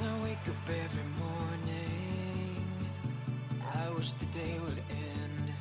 As I wake up every morning, I wish the day would end.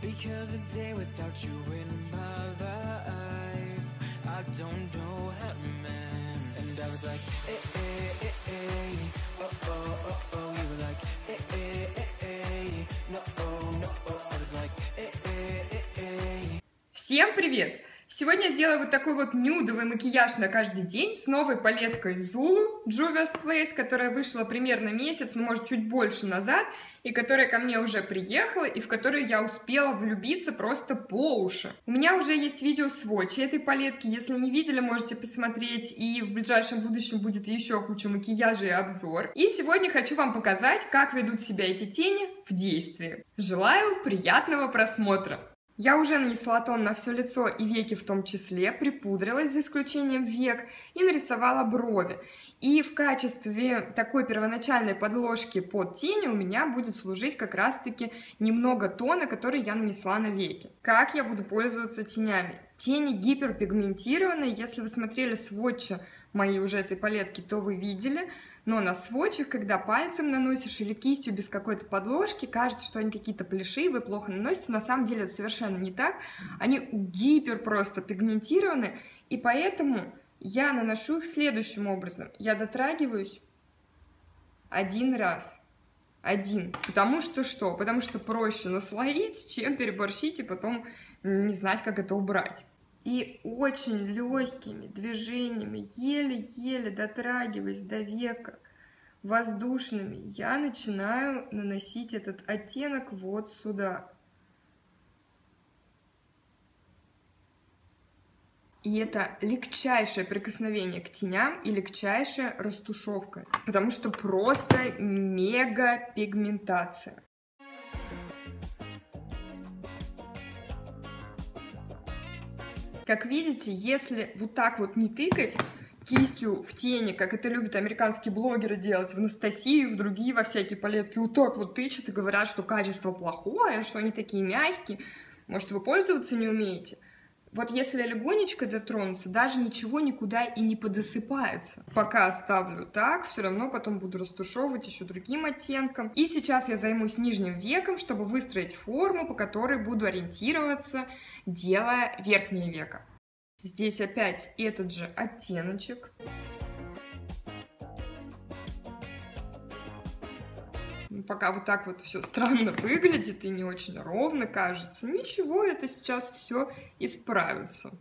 Because a day without you in my life, I don't know how to mend. And I was like, eh, eh, eh, eh, oh, oh, oh, oh. You were like, eh, eh, eh, eh, no, oh, no, oh. I was like, eh, eh, eh, eh. Всем привет! Сегодня я сделаю вот такой вот нюдовый макияж на каждый день с новой палеткой Zulu Juvia's Place, которая вышла примерно месяц, ну может чуть больше назад, и которая ко мне уже приехала, и в которую я успела влюбиться просто по уши. У меня уже есть видео сводчи этой палетки, если не видели, можете посмотреть, и в ближайшем будущем будет еще куча макияжа и обзор. И сегодня хочу вам показать, как ведут себя эти тени в действии. Желаю приятного просмотра! Я уже нанесла тон на все лицо и веки в том числе, припудрилась за исключением век и нарисовала брови. И в качестве такой первоначальной подложки под тени у меня будет служить как раз-таки немного тона, который я нанесла на веки. Как я буду пользоваться тенями? Тени гиперпигментированные, если вы смотрели сводчи мои уже этой палетки, то вы видели, но на сводчах, когда пальцем наносишь или кистью без какой-то подложки, кажется, что они какие-то плешивые, плохо наносятся. На самом деле это совершенно не так. Они гипер просто пигментированы, и поэтому я наношу их следующим образом. Я дотрагиваюсь один раз. Один. Потому что что? Потому что проще наслоить, чем переборщить и потом не знать, как это убрать. И очень легкими движениями, еле-еле дотрагиваясь до века, воздушными, я начинаю наносить этот оттенок вот сюда. И это легчайшее прикосновение к теням и легчайшая растушевка, потому что просто мега пигментация. Как видите, если вот так вот не тыкать кистью в тени, как это любят американские блогеры делать, в Анастасию, в другие, во всякие палетки, вот так вот тычут и говорят, что качество плохое, что они такие мягкие, может, вы пользоваться не умеете – вот если легонечко дотронуться, даже ничего никуда и не подосыпается. Пока оставлю так, все равно потом буду растушевывать еще другим оттенком. И сейчас я займусь нижним веком, чтобы выстроить форму, по которой буду ориентироваться, делая верхнее веко. Здесь опять этот же оттеночек. Пока вот так вот все странно выглядит и не очень ровно кажется, ничего, это сейчас все исправится.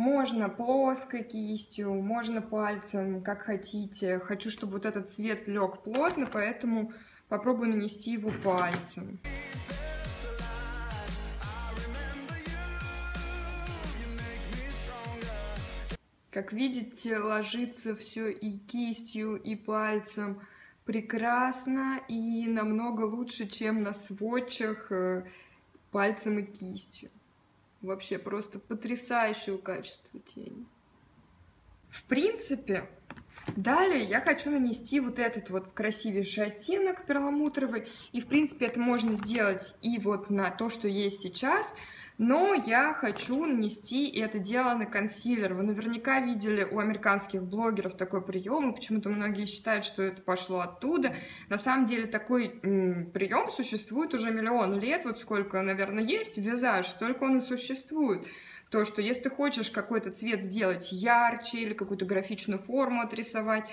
Можно плоской кистью, можно пальцем, как хотите. Хочу, чтобы вот этот цвет лег плотно, поэтому попробую нанести его пальцем. Как видите, ложится все и кистью, и пальцем прекрасно и намного лучше, чем на сводчах э, пальцем и кистью. Вообще просто потрясающего качества тени. В принципе, далее я хочу нанести вот этот вот красивейший оттенок перламутровый. И, в принципе, это можно сделать и вот на то, что есть сейчас, но я хочу нанести это дело на консилер. Вы наверняка видели у американских блогеров такой прием, и почему-то многие считают, что это пошло оттуда. На самом деле такой прием существует уже миллион лет, вот сколько, наверное, есть визаж, столько он и существует. То, что если ты хочешь какой-то цвет сделать ярче или какую-то графичную форму отрисовать,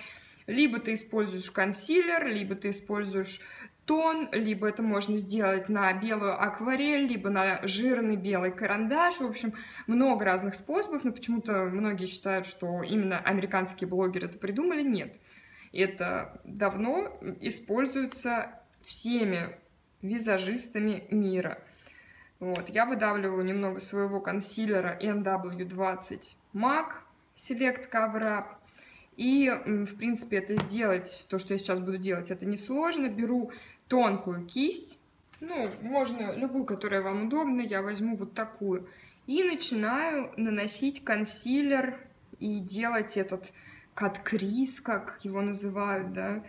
либо ты используешь консилер, либо ты используешь тон, либо это можно сделать на белую акварель, либо на жирный белый карандаш. В общем, много разных способов, но почему-то многие считают, что именно американские блогеры это придумали. Нет. Это давно используется всеми визажистами мира. Вот. Я выдавливаю немного своего консилера NW20 MAC Select Cover Up. И, в принципе, это сделать, то, что я сейчас буду делать, это несложно. Беру тонкую кисть, ну, можно любую, которая вам удобна, я возьму вот такую. И начинаю наносить консилер и делать этот кат-криз, как его называют, да,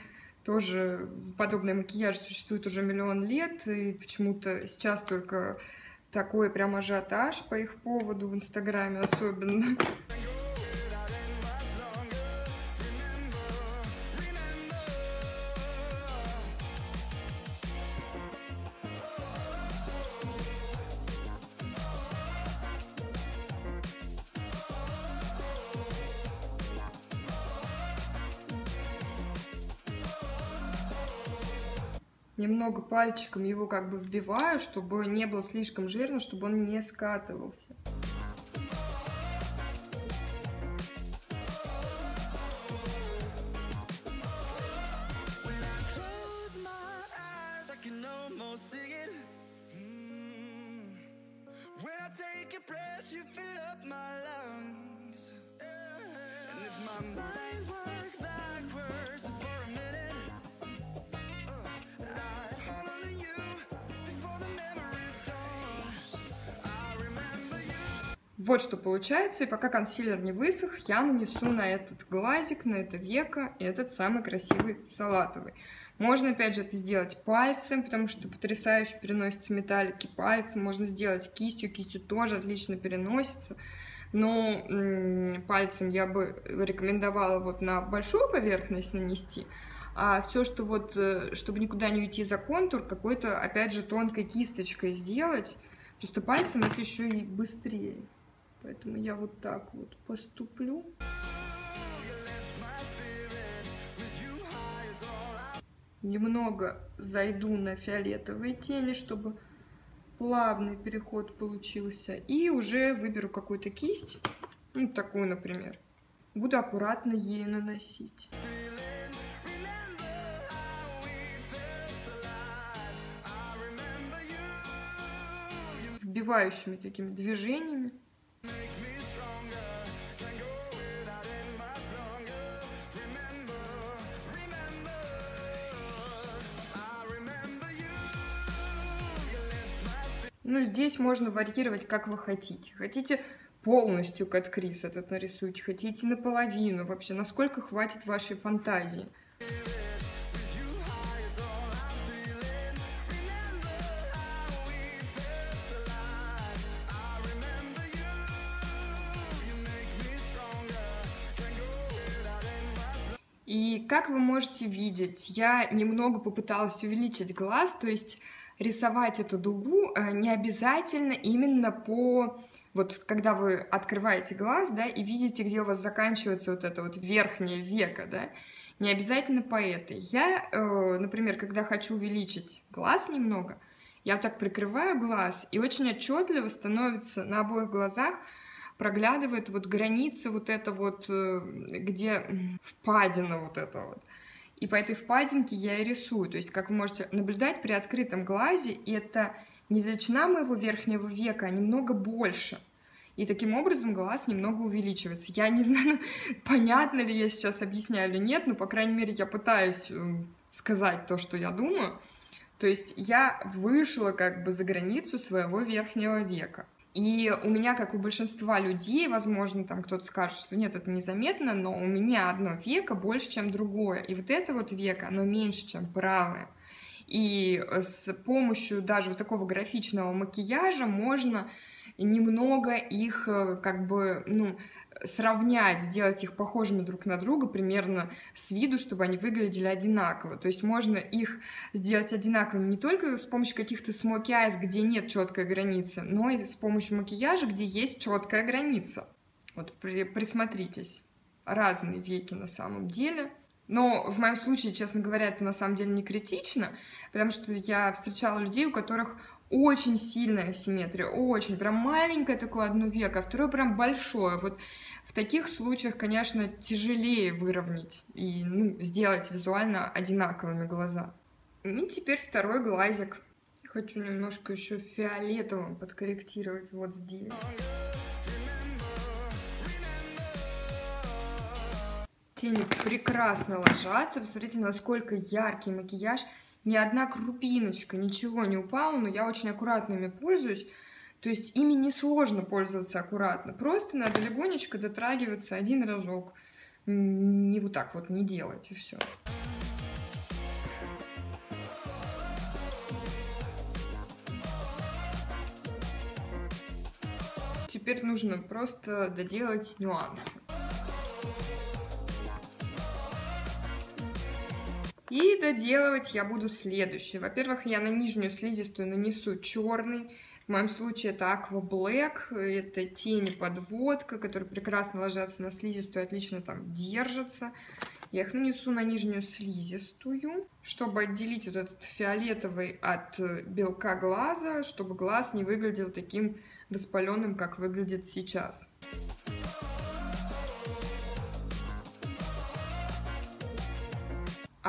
тоже подобный макияж существует уже миллион лет, и почему-то сейчас только такой прям ажиотаж по их поводу в Инстаграме особенно. Немного пальчиком его как бы вбиваю, чтобы не было слишком жирно, чтобы он не скатывался. Вот что получается, и пока консилер не высох, я нанесу на этот глазик, на это веко этот самый красивый салатовый. Можно, опять же, это сделать пальцем, потому что потрясающе переносится металлики пальцем. Можно сделать кистью, кистью тоже отлично переносится. Но пальцем я бы рекомендовала вот на большую поверхность нанести, а все, что вот, э, чтобы никуда не уйти за контур, какой-то, опять же, тонкой кисточкой сделать. Просто пальцем это еще и быстрее. Поэтому я вот так вот поступлю. Немного зайду на фиолетовые тени, чтобы плавный переход получился. И уже выберу какую-то кисть, ну такую, например. Буду аккуратно ею наносить. Вбивающими такими движениями. Ну, здесь можно варьировать, как вы хотите. Хотите полностью каткриз этот нарисуйте, хотите наполовину, вообще, насколько хватит вашей фантазии. Как вы можете видеть, я немного попыталась увеличить глаз, то есть рисовать эту дугу э, не обязательно именно по вот когда вы открываете глаз, да, и видите, где у вас заканчивается вот это вот верхнее веко, да, не обязательно по этой. Я, э, например, когда хочу увеличить глаз немного, я так прикрываю глаз, и очень отчетливо становится на обоих глазах проглядывает вот граница вот это вот, э, где впадина вот это вот. И по этой впадинке я и рисую. То есть, как вы можете наблюдать, при открытом глазе это не величина моего верхнего века, а немного больше. И таким образом глаз немного увеличивается. Я не знаю, понятно ли я сейчас объясняю или нет, но, по крайней мере, я пытаюсь эм, сказать то, что я думаю. То есть я вышла как бы за границу своего верхнего века. И у меня, как у большинства людей, возможно, там кто-то скажет, что нет, это незаметно, но у меня одно веко больше, чем другое. И вот это вот веко, оно меньше, чем правое. И с помощью даже вот такого графичного макияжа можно немного их э, как бы, ну, сравнять, сделать их похожими друг на друга примерно с виду, чтобы они выглядели одинаково. То есть можно их сделать одинаковыми не только с помощью каких-то смоки айс, где нет четкой границы, но и с помощью макияжа, где есть четкая граница. Вот при, присмотритесь. Разные веки на самом деле. Но в моем случае, честно говоря, это на самом деле не критично, потому что я встречала людей, у которых очень сильная симметрия, очень, прям маленькое такое одно веко, а второе прям большое. Вот в таких случаях, конечно, тяжелее выровнять и ну, сделать визуально одинаковыми глаза. Ну, теперь второй глазик. Хочу немножко еще фиолетовым подкорректировать вот здесь. Тени прекрасно ложатся. Посмотрите, насколько яркий макияж. Ни одна крупиночка, ничего не упала, но я очень аккуратно ими пользуюсь. То есть ими несложно пользоваться аккуратно. Просто надо легонечко дотрагиваться один разок. Не вот так вот не делать, и все. Теперь нужно просто доделать нюансы. И доделывать я буду следующее. Во-первых, я на нижнюю слизистую нанесу черный. В моем случае это Aqua Black, это тени подводка, которые прекрасно ложатся на слизистую, отлично там держатся. Я их нанесу на нижнюю слизистую, чтобы отделить вот этот фиолетовый от белка глаза, чтобы глаз не выглядел таким воспаленным, как выглядит сейчас.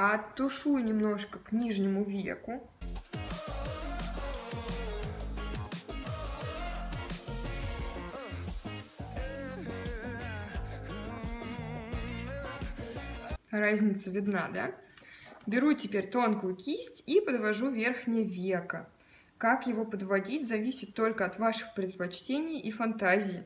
Оттушую немножко к нижнему веку. Разница видна, да? Беру теперь тонкую кисть и подвожу верхнее веко. Как его подводить, зависит только от ваших предпочтений и фантазии.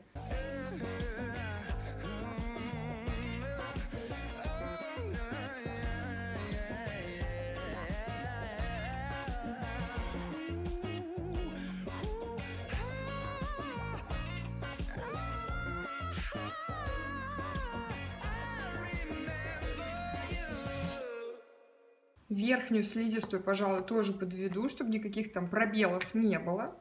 Верхнюю слизистую, пожалуй, тоже подведу, чтобы никаких там пробелов не было.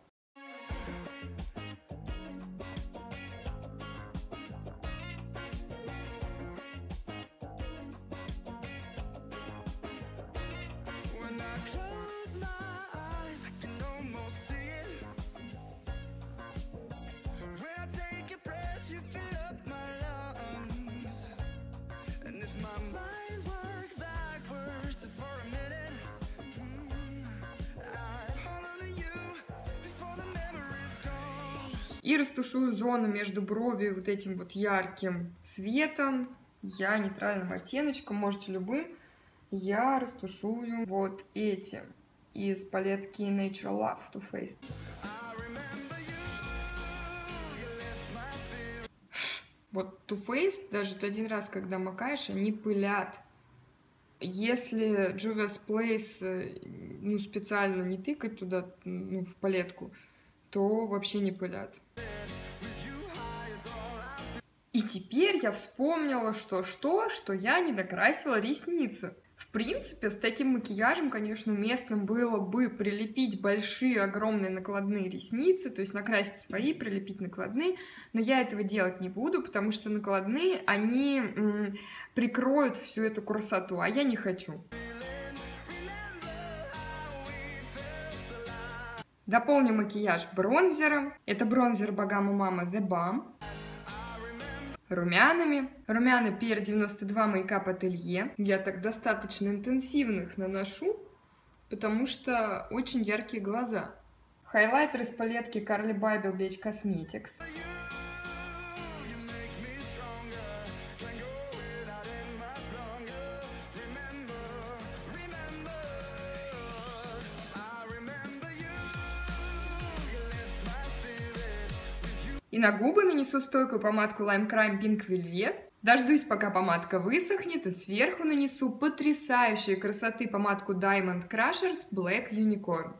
И растушую зону между бровью вот этим вот ярким цветом. Я нейтральным оттеночком, можете любым. Я растушую вот этим из палетки Nature Love Too Faced. Вот Too Faced, даже один раз, когда макаешь, они пылят. Если Juvia's Place э, ну, специально не тыкать туда, ну, в палетку, то вообще не пылят. И теперь я вспомнила, что что, что я не докрасила ресницы. В принципе, с таким макияжем, конечно, уместным было бы прилепить большие, огромные накладные ресницы, то есть накрасить свои, прилепить накладные, но я этого делать не буду, потому что накладные, они м, прикроют всю эту красоту, а я не хочу. Дополню макияж бронзером. Это бронзер Багама Мама The Balm. Румянами. Румяна PR92 Makeup Atelier. Я так достаточно интенсивных наношу, потому что очень яркие глаза. Хайлайтер из палетки Carly Bible Beach Cosmetics. И на губы нанесу стойкую помадку Lime Crime Pink Velvet. Дождусь, пока помадка высохнет, и сверху нанесу потрясающей красоты помадку Diamond Crushers Black Unicorn.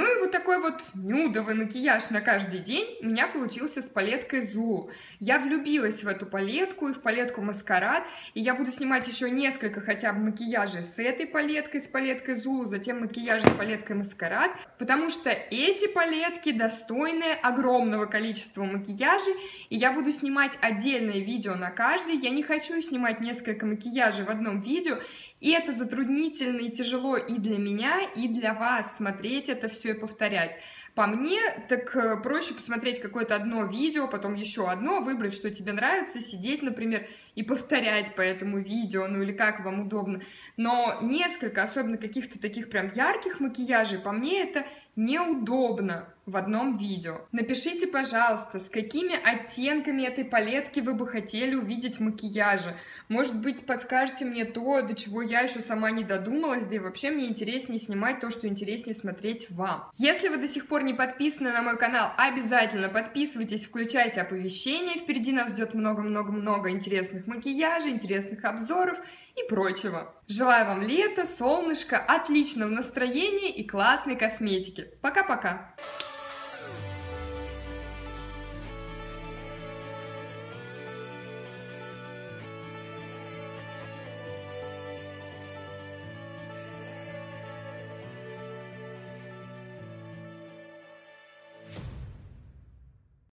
Ну и вот такой вот нюдовый макияж на каждый день у меня получился с палеткой Зулу. Я влюбилась в эту палетку и в палетку Маскарад, и я буду снимать еще несколько хотя бы макияжей с этой палеткой, с палеткой Зулу, затем макияж с палеткой Маскарад, потому что эти палетки достойны огромного количества макияжей, и я буду снимать отдельное видео на каждый. Я не хочу снимать несколько макияжей в одном видео, и это затруднительно и тяжело и для меня, и для вас смотреть это все и повторять. По мне, так э, проще посмотреть какое-то одно видео, потом еще одно, выбрать, что тебе нравится, сидеть, например, и повторять по этому видео, ну или как вам удобно. Но несколько, особенно каких-то таких прям ярких макияжей, по мне это неудобно в одном видео. Напишите, пожалуйста, с какими оттенками этой палетки вы бы хотели увидеть макияжи. Может быть, подскажете мне то, до чего я еще сама не додумалась, да и вообще мне интереснее снимать то, что интереснее смотреть вам. Если вы до сих пор не подписаны на мой канал, обязательно подписывайтесь, включайте оповещения, впереди нас ждет много-много-много интересных макияжей, интересных обзоров и прочего. Желаю вам лета, солнышка, отличного настроения и классной косметики. Пока-пока!